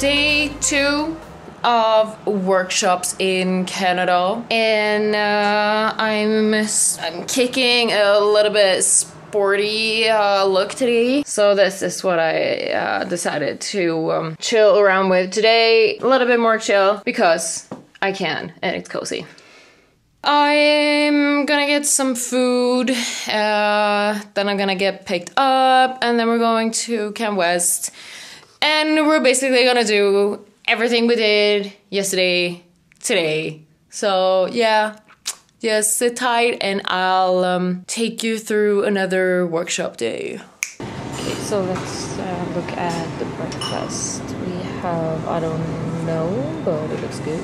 day two of workshops in Canada, and uh, I'm I'm kicking a little bit sporty uh, look today. So this is what I uh, decided to um, chill around with today. A little bit more chill because I can, and it's cozy. I'm gonna get some food, uh, then I'm gonna get picked up, and then we're going to Can-West. And we're basically gonna do everything we did yesterday, today. So, yeah, just sit tight and I'll um, take you through another workshop day. Okay, so let's uh, look at the breakfast. We have, I don't know, but it looks good.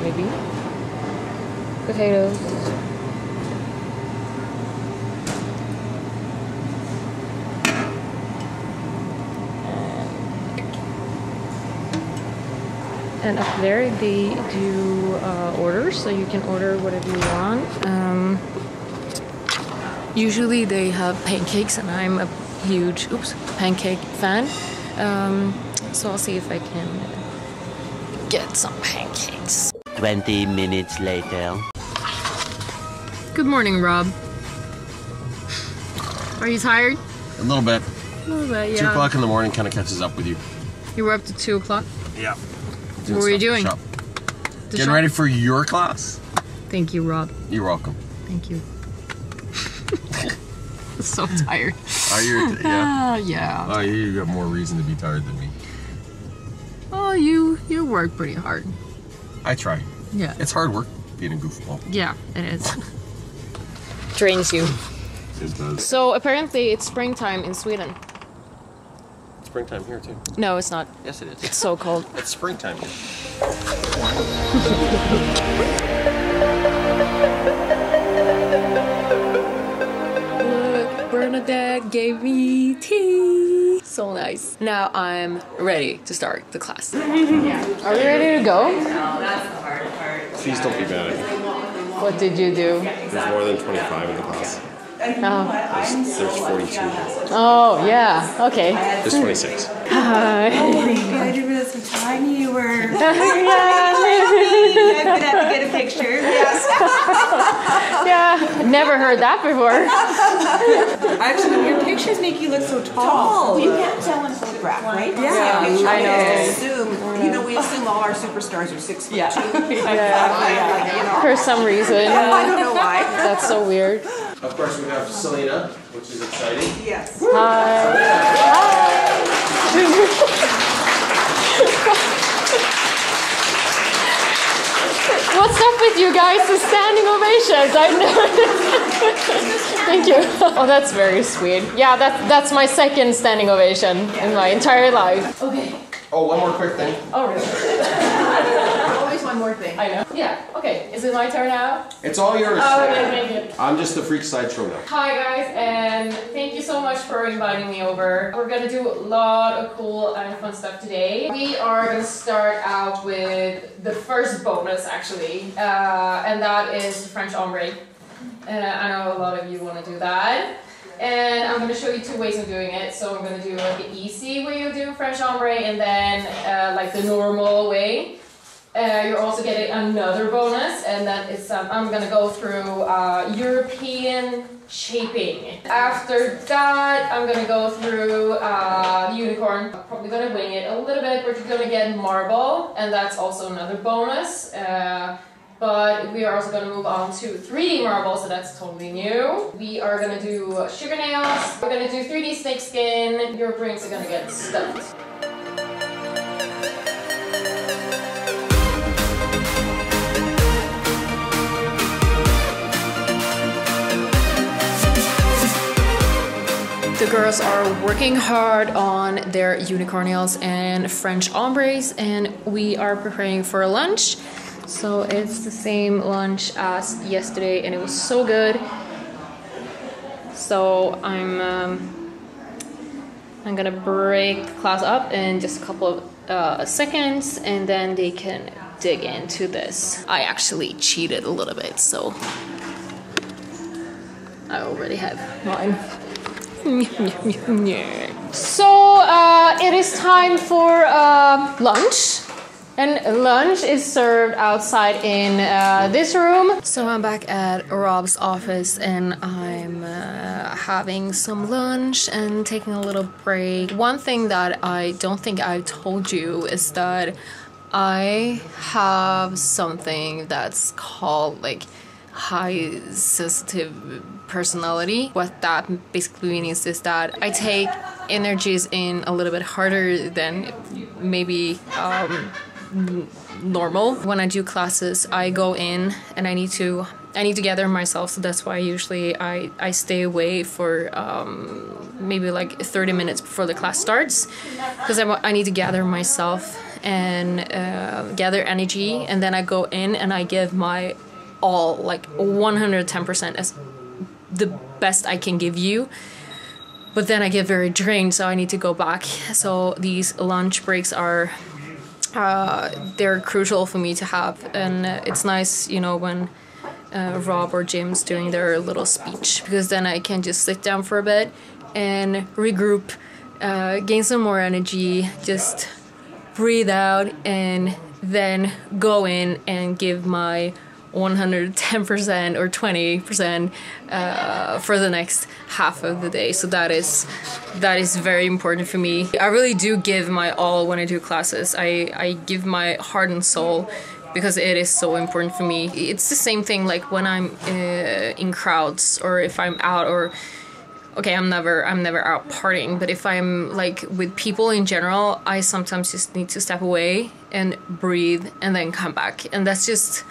Maybe potatoes. And up there they do uh, orders, so you can order whatever you want. Um, usually they have pancakes, and I'm a huge oops pancake fan. Um, so I'll see if I can get some pancakes. 20 minutes later. Good morning, Rob. Are you tired? A little bit. A little bit, yeah Two o'clock in the morning kind of catches up with you. You were up to two o'clock. Yeah. What were you doing? Shop. Getting shop- ready for your class. Thank you, Rob. You're welcome. Thank you. so tired. Are you? yeah. Ah, yeah. Oh, you got more reason to be tired than me. Oh, you you work pretty hard. I try. Yeah. It's hard work being a goofball. Yeah, it is. Drains you. It does. So apparently it's springtime in Sweden. Springtime here too. No, it's not. Yes, it is. It's so cold. It's springtime here. Look, Bernadette gave me tea. So nice. Now I'm ready to start the class. Are we ready to go? Please don't be mad at me. What did you do? There's more than 25 in the class. Uh, oh, There's, there's 42. oh yeah. Okay. There's 26. Hi. God, you were so tiny. You were. yeah. I'm gonna have to get a picture. Yes. Yeah. Never heard that before. Actually, your pictures make you look so tall. You can't tell in a photograph, right? Yeah, I know. Assume, you know, we assume all our superstars are six foot Yeah. two. Yeah. Like, you know, For some reason. I don't know why. That's so weird. Of course, we have Celina, which is exciting. Yes. Hi. What's up with you guys? The standing ovations. I've never. Thank you. Oh, that's very sweet. Yeah, that's that's my second standing ovation in my entire life. Okay. Oh, one more quick thing. Oh, really? Always one more thing. I know. Yeah. Okay. Is it my turn now? It's all yours. Oh, okay. Thank you. I'm just the freak sideshow now. Hi guys, and thank you so much for inviting me over. We're gonna do a lot of cool and fun stuff today. We are gonna start out with the first bonus actually, uh, and that is French ombre. And I know a lot of you want to do that. And I'm gonna show you two ways of doing it. So I'm gonna do like the easy way of doing French ombre, and then uh, like the normal way. Uh, you're also getting another bonus, and that is um, I'm gonna go through uh, European shaping. After that, I'm gonna go through uh, unicorn. Probably gonna wing it a little bit, but you're gonna get marble, and that's also another bonus. Uh, but we are also gonna move on to 3D marble, so that's totally new. We are gonna do sugar nails. We're gonna do 3D snake skin. Your brains are gonna get stuffed. The girls are working hard on their unicorn nails and French ombres, and we are preparing for lunch. So it's the same lunch as yesterday, and it was so good. So I'm um, I'm gonna break class up in just a couple of uh, seconds, and then they can dig into this. I actually cheated a little bit, so I already have mine. So uh, it is time for uh, lunch. And lunch is served outside in uh, this room. So I'm back at Rob's office and I'm uh, having some lunch and taking a little break. One thing that I don't think I've told you is that I have something that's called like high sensitive personality. What that basically means is that I take energies in a little bit harder than maybe um, normal. When I do classes, I go in and I need to I need to gather myself, so that's why usually I, I stay away for um, maybe like 30 minutes before the class starts because I, I need to gather myself and uh, gather energy, and then I go in and I give my all, like 110% as the best I can give you. But then I get very drained, so I need to go back. So these lunch breaks are uh, they're crucial for me to have, and it's nice, you know, when uh, Rob or Jim's doing their little speech because then I can just sit down for a bit and regroup, uh, gain some more energy, just breathe out, and then go in and give my 110% or 20% uh, for the next half of the day. So that is that is very important for me. I really do give my all when i do classes. I i give my heart and soul because it is so important for me. It's the same thing like when i'm uh, in crowds or if i'm out or okay i'm never i'm never out partying but if i'm like with people in general i sometimes just need to step away and breathe and then come back. And that's just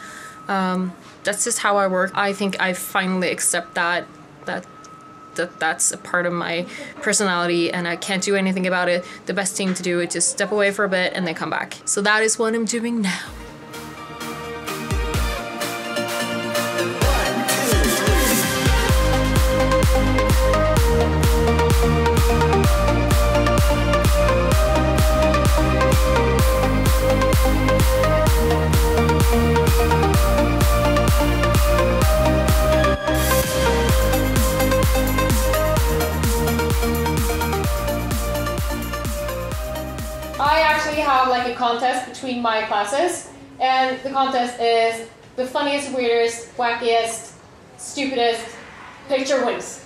um, that's just how I work. I think I finally accept that that that that's a part of my personality and I can't do anything about it. The best thing to do is just step away for a bit and then come back. So that is what I'm doing now. Have like a contest between my classes, and the contest is the funniest, weirdest, wackiest, stupidest picture wins.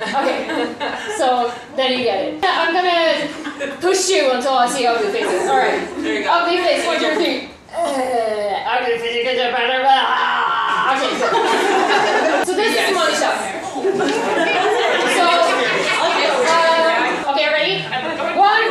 Okay, so then you get it. I'm gonna push you until I see ugly faces. All right, There you go. ugly face. One, two, three. Uh, ugly face. you get better. Okay. So this is the money shot. So, uh, okay, ready? One,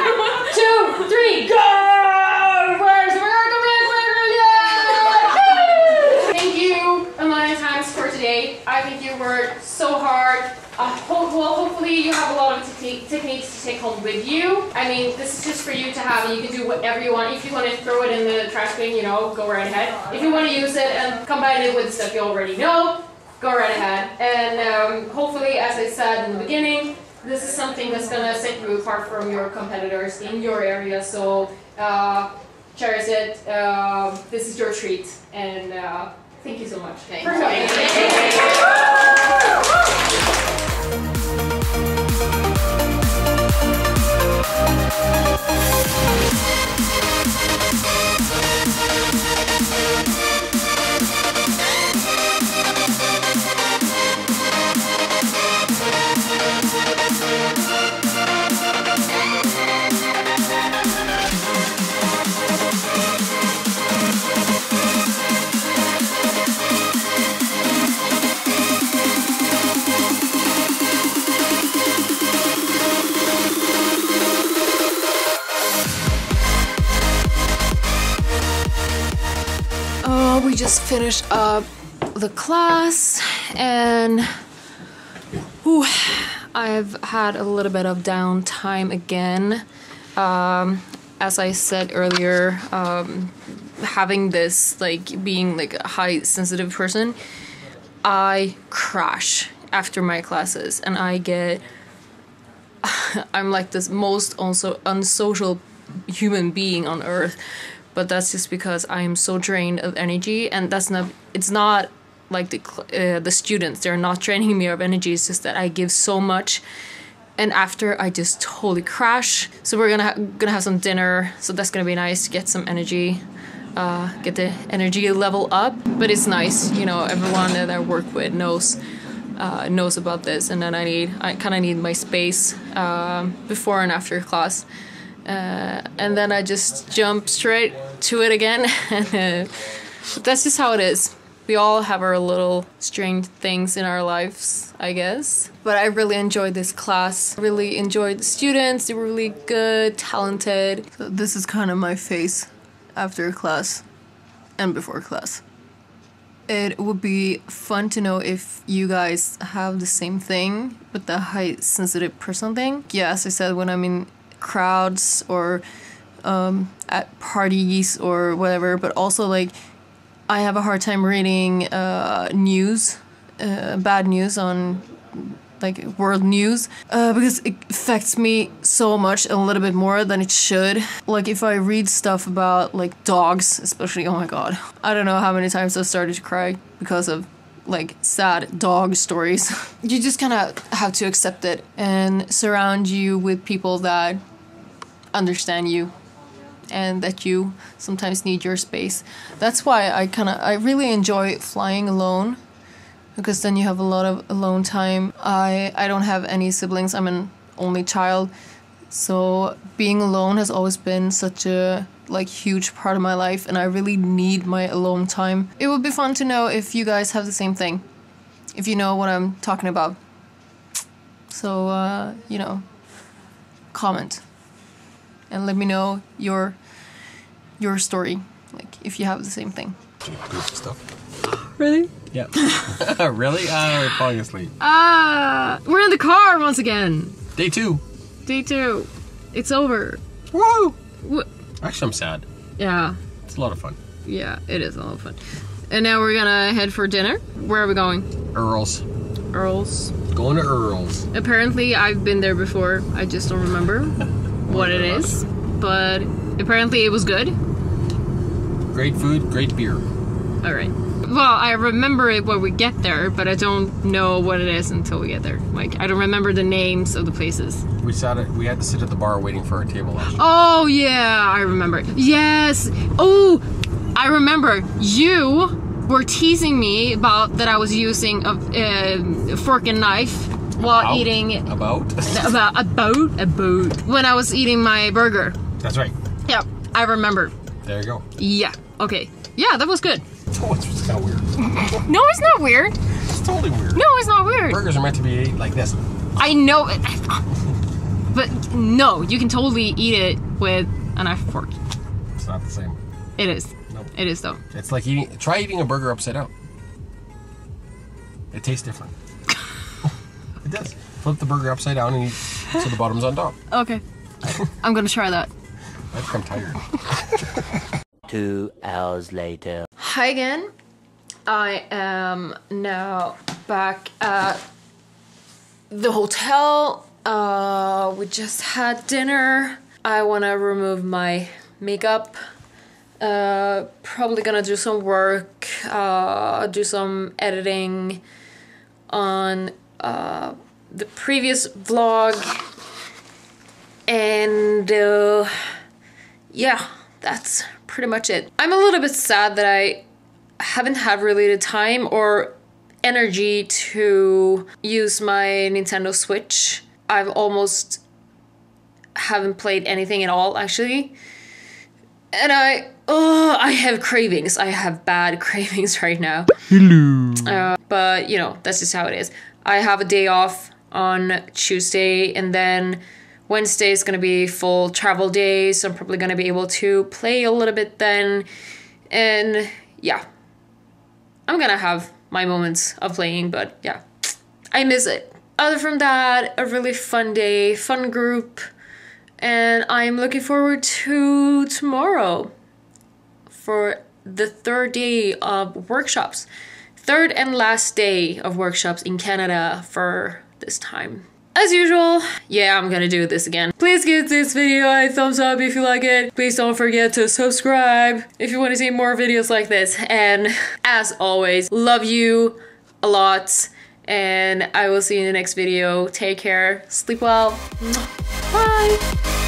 two, three, go! Where's America, America, yeah! Thank you a million times for today. I think you worked so hard. I hope, well, hopefully you have a lot of technique, techniques to take home with you. I mean, this is just for you to have, and you can do whatever you want. If you want to throw it in the trash bin, you know, go right ahead. If you want to use it and combine it with stuff you already know, go right ahead. And um, hopefully, as I said in the beginning, this is something that's gonna set you apart from your competitors in your area. So uh, cherish it. Uh, this is your treat, and uh, thank you so much. Thank Música finished up the class and whew, I've had a little bit of downtime again. Um, as I said earlier, um, having this like being like a high sensitive person, I crash after my classes and I get I'm like this most also unsocial human being on earth but that's just because I'm so drained of energy and that's not it's not like the uh, the students they're not draining me of energy it's just that I give so much and after I just totally crash. So we're gonna ha- gonna have some dinner. So that's gonna be nice get some energy, uh, get the energy level up. But it's nice, you know, everyone that I work with knows uh, knows about this, and then I need I kind of need my space um, before and after class. Uh, and then I just jump straight to it again. That's just how it is. We all have our little strange things in our lives, I guess. But I really enjoyed this class. I really enjoyed the students. They were really good, talented. So this is kind of my face after class and before class. It would be fun to know if you guys have the same thing with the high sensitive person thing. Yeah, as I said, when I'm in crowds or um, at parties or whatever, but also like I have a hard time reading uh, news, uh, bad news on like world news uh, because it affects me so much a little bit more than it should. Like if i read stuff about like dogs especially oh my god i don't know how many times i've started to cry because of like sad dog stories. You just kind of have to accept it and surround you with people that understand you and that you sometimes need your space that's why i kind of i really enjoy flying alone because then you have a lot of alone time. I I don't have any siblings. I'm an only child. So being alone has always been such a like huge part of my life and I really need my alone time. It would be fun to know if you guys have the same thing. If you know what I'm talking about. So uh, you know, comment and let me know your your story like if you have the same thing. stuff. Really? Yeah. really? Uh, we're falling asleep. Ah, we're in the car once again. Day two. Day two. It's over. Woo! Wh- Actually, I'm sad. Yeah, It's a lot of fun. yeah, it is a lot of fun. And now we're gonna head for dinner. Where are we going? Earl's. Earl's. Going to Earl's. Apparently, I've been there before. I just don't remember what it is. But apparently, it was good. Great food, great beer. All right. Well, I remember it when we get there, but I don't know what it is until we get there. Like, I don't remember the names of the places. We sat at, we had to sit at the bar waiting for our table last. Oh yeah, I remember. Yes. Oh, I remember. You were teasing me about that I was using a, uh, fork and knife while About- eating About? about a boat a boat when I was eating my burger. That's right. Yeah, I remember. There you go. Yeah. Okay. Yeah, that was good. Oh, it's just kind of weird. No, it's not weird. It's totally weird. No, it's not weird. Burgers are meant to be ate like this. I know it. But no, you can totally eat it with a knife and fork. It's not the same. It is. Nope. It is though. It's like eating. Try eating a burger upside down. It tastes different. It does. Flip the burger upside down and eat so the bottom's on top. Okay. I'm gonna try that. I think I'm tired. Two hours later. Hi again. I am now back at the hotel. Uh, we just had dinner. I want to remove my makeup. Uh, probably gonna do some work, uh, do some editing on uh, the previous vlog. And uh, yeah, that's pretty much it. I'm a little bit sad that I haven't had really the time or energy to use my Nintendo Switch. I've almost haven't played anything at all actually. And I oh I have cravings. I have bad cravings right now. Hello. Uh, but you know, that's just how it is. I have a day off on Tuesday and then Wednesday is going to be full travel day, so I'm probably going to be able to play a little bit then. And yeah, I'm going to have my moments of playing, but yeah, I miss it. Other from that, a really fun day, fun group, and I'm looking forward to tomorrow for the third day of workshops. Third and last day of workshops in Canada for this time. As usual, yeah, I'm gonna do this again. Please give this video a thumbs up if you like it. Please don't forget to subscribe if you want to see more videos like this. And as always, love you a lot And I will see you in the next video. Take care. Sleep well. Bye.